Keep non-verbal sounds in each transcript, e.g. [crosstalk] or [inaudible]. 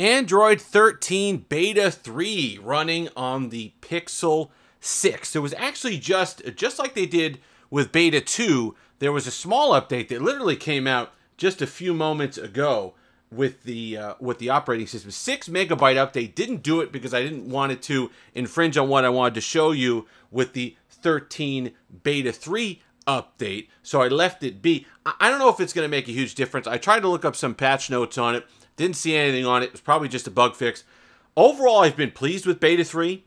Android 13 Beta 3 running on the Pixel 6. It was actually just just like they did with Beta 2, there was a small update that literally came out just a few moments ago with the uh, with the operating system. Six megabyte update. Didn't do it because I didn't want it to infringe on what I wanted to show you with the 13 beta 3 update. So I left it be. I don't know if it's going to make a huge difference. I tried to look up some patch notes on it. Didn't see anything on it. It was probably just a bug fix. Overall, I've been pleased with beta 3.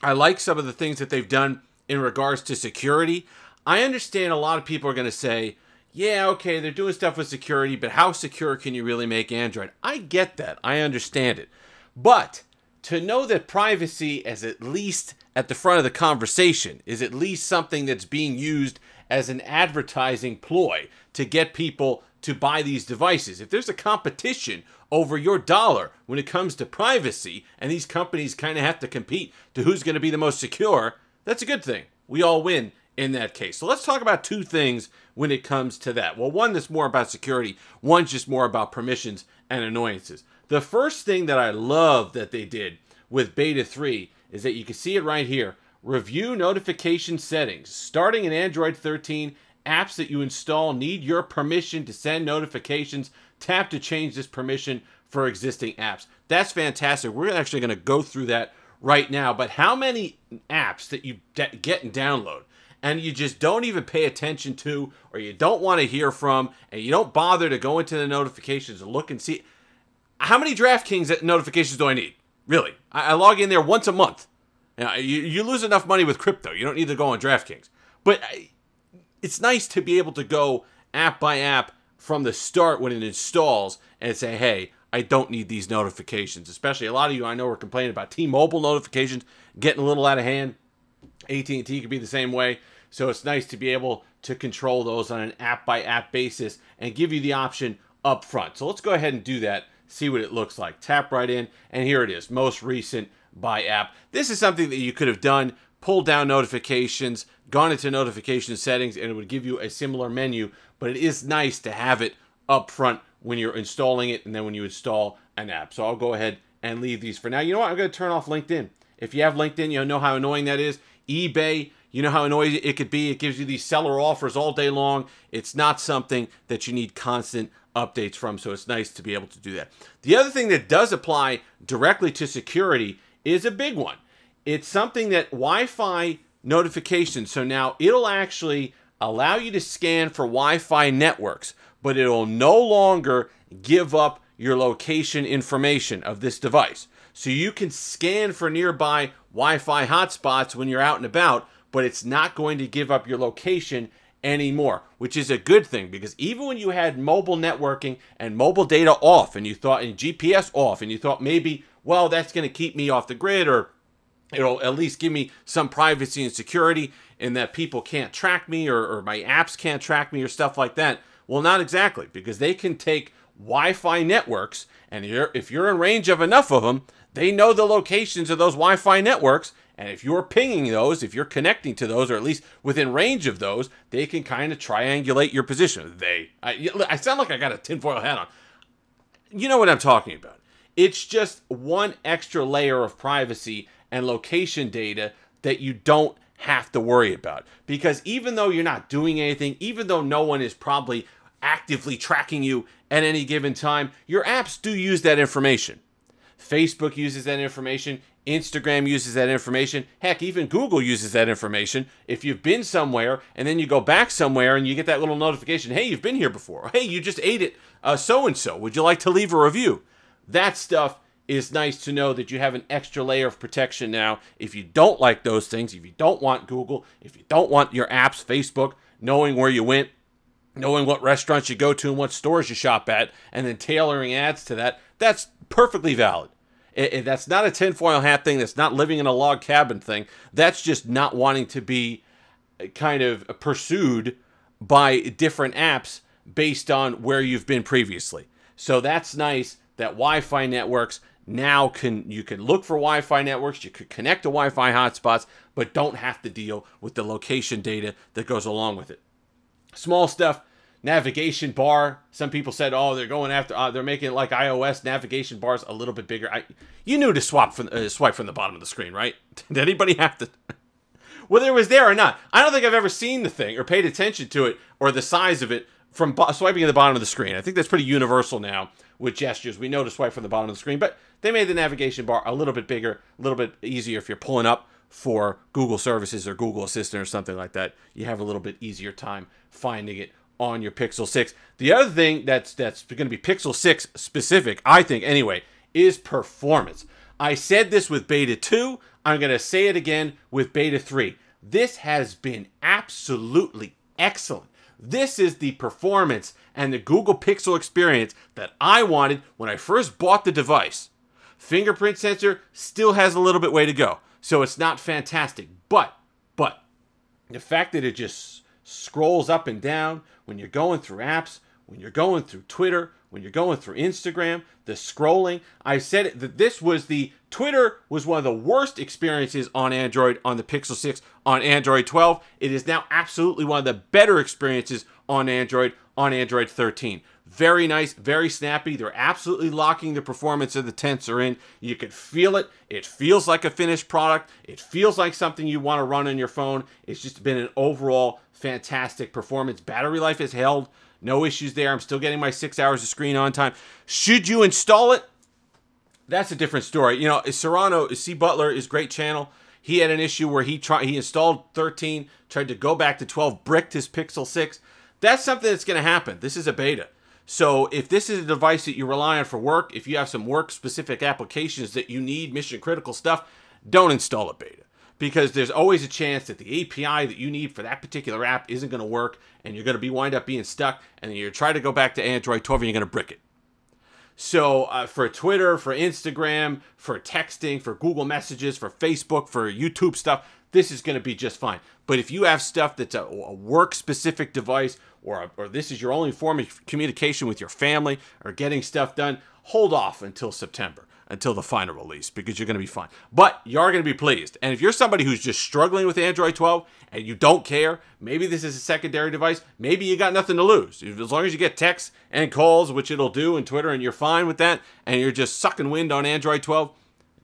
I like some of the things that they've done in regards to security. I understand a lot of people are going to say, yeah, okay, they're doing stuff with security, but how secure can you really make Android? I get that. I understand it. But to know that privacy is at least at the front of the conversation, is at least something that's being used as an advertising ploy to get people to buy these devices. If there's a competition over your dollar when it comes to privacy, and these companies kind of have to compete to who's going to be the most secure, that's a good thing. We all win in that case. So let's talk about two things when it comes to that. Well, one that's more about security, one's just more about permissions and annoyances. The first thing that I love that they did with Beta 3 is that you can see it right here. Review notification settings. Starting in Android 13, apps that you install need your permission to send notifications. Tap to change this permission for existing apps. That's fantastic. We're actually going to go through that right now. But how many apps that you get and download and you just don't even pay attention to or you don't want to hear from and you don't bother to go into the notifications and look and see how many DraftKings notifications do I need? Really? I, I log in there once a month. You, know, you, you, lose enough money with crypto. You don't need to go on DraftKings. But I, it's nice to be able to go app by app from the start when it installs and say, hey, I don't need these notifications. Especially a lot of you I know are complaining about T-Mobile notifications getting a little out of hand. AT&T could be the same way. So it's nice to be able to control those on an app by app basis and give you the option up front. So let's go ahead and do that, see what it looks like. Tap right in, and here it is, most recent by app. This is something that you could have done, pulled down notifications, gone into notification settings, and it would give you a similar menu, but it is nice to have it up front when you're installing it and then when you install an app. So I'll go ahead and leave these for now. You know what? I'm going to turn off LinkedIn. If you have LinkedIn, you know how annoying that is eBay, you know how annoying it could be. It gives you these seller offers all day long. It's not something that you need constant updates from, so it's nice to be able to do that. The other thing that does apply directly to security is a big one. It's something that Wi-Fi notifications. So now it'll actually allow you to scan for Wi-Fi networks, but it'll no longer give up your location information of this device. So you can scan for nearby Wi-Fi hotspots when you're out and about, but it's not going to give up your location anymore, which is a good thing because even when you had mobile networking and mobile data off and you thought and GPS off and you thought maybe, well, that's going to keep me off the grid or it'll at least give me some privacy and security and that people can't track me or, or my apps can't track me or stuff like that. Well, not exactly because they can take Wi-Fi networks and you're, if you're in range of enough of them, they know the locations of those Wi Fi networks. And if you're pinging those, if you're connecting to those, or at least within range of those, they can kind of triangulate your position. They, I, I sound like I got a tinfoil hat on. You know what I'm talking about. It's just one extra layer of privacy and location data that you don't have to worry about. Because even though you're not doing anything, even though no one is probably actively tracking you at any given time, your apps do use that information. Facebook uses that information. Instagram uses that information. Heck, even Google uses that information. If you've been somewhere and then you go back somewhere and you get that little notification, hey, you've been here before. Hey, you just ate it uh, so and so. Would you like to leave a review? That stuff is nice to know that you have an extra layer of protection now. If you don't like those things, if you don't want Google, if you don't want your apps, Facebook, knowing where you went, knowing what restaurants you go to and what stores you shop at, and then tailoring ads to that, that's perfectly valid. It, it, that's not a tinfoil hat thing. That's not living in a log cabin thing. That's just not wanting to be uh, kind of pursued by different apps based on where you've been previously. So that's nice that Wi-Fi networks now can you can look for Wi-Fi networks, you could connect to Wi-Fi hotspots, but don't have to deal with the location data that goes along with it. Small stuff, navigation bar. Some people said, "Oh, they're going after, uh, they're making it like iOS navigation bars a little bit bigger." I, you knew to swap from uh, swipe from the bottom of the screen, right? [laughs] Did anybody have to? [laughs] Whether it was there or not, I don't think I've ever seen the thing or paid attention to it or the size of it from swiping at the bottom of the screen. I think that's pretty universal now with gestures. We know to swipe from the bottom of the screen, but they made the navigation bar a little bit bigger, a little bit easier if you're pulling up for Google services or Google Assistant or something like that. You have a little bit easier time finding it on your Pixel 6. The other thing that's that's going to be Pixel 6 specific, I think anyway, is performance. I said this with Beta 2, I'm going to say it again with Beta 3. This has been absolutely excellent. This is the performance and the Google Pixel experience that I wanted when I first bought the device. Fingerprint sensor still has a little bit way to go, so it's not fantastic. But, but, the fact that it just scrolls up and down when you're going through apps, when you're going through Twitter, when you're going through Instagram, the scrolling. I said that this was the Twitter was one of the worst experiences on Android on the Pixel 6 on Android 12. It is now absolutely one of the better experiences on Android on Android 13. Very nice, very snappy. They're absolutely locking the performance of the tensor in. You can feel it. It feels like a finished product. It feels like something you want to run on your phone. It's just been an overall fantastic performance. Battery life is held. No issues there. I'm still getting my six hours of screen on time. Should you install it? That's a different story. You know, Serrano, C. Butler is great channel. He had an issue where he tried he installed 13, tried to go back to 12, bricked his Pixel 6. That's something that's going to happen. This is a beta. So if this is a device that you rely on for work, if you have some work specific applications that you need mission critical stuff, don't install a beta because there's always a chance that the API that you need for that particular app isn't going to work and you're going to be wind up being stuck and you're trying to go back to Android 12 and you're going to brick it. So uh, for Twitter, for Instagram, for texting, for Google Messages, for Facebook, for YouTube stuff, this is going to be just fine. But if you have stuff that's a, a work-specific device or, or this is your only form of communication with your family or getting stuff done, hold off until September until the final release because you're going to be fine. But you are going to be pleased. And if you're somebody who's just struggling with Android 12 and you don't care, maybe this is a secondary device, maybe you got nothing to lose. As long as you get texts and calls, which it'll do, and Twitter, and you're fine with that, and you're just sucking wind on Android 12,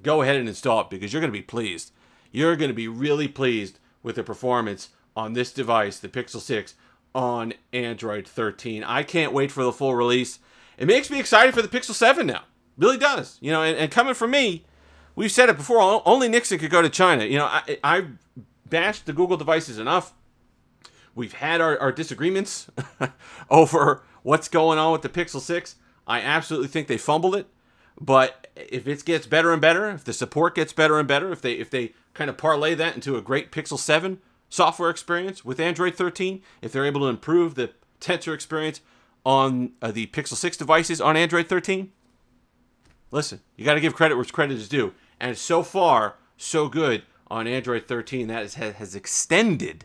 go ahead and install it because you're going to be pleased. You're going to be really pleased with the performance on this device, the Pixel 6, on Android 13. I can't wait for the full release. It makes me excited for the Pixel 7 now. Really does. You know, and, and coming from me, we've said it before, only Nixon could go to China. You know, I, I bashed the Google devices enough. We've had our, our disagreements [laughs] over what's going on with the Pixel 6. I absolutely think they fumbled it. But if it gets better and better, if the support gets better and better, if they if they kind of parlay that into a great Pixel 7 software experience with Android 13, if they're able to improve the tensor experience on uh, the Pixel 6 devices on Android 13, listen, you got to give credit where credit is due. And so far, so good on Android 13 that is, has extended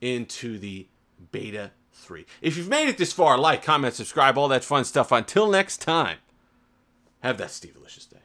into the beta 3. If you've made it this far, like, comment, subscribe, all that fun stuff. Until next time, have that Stevealicious day.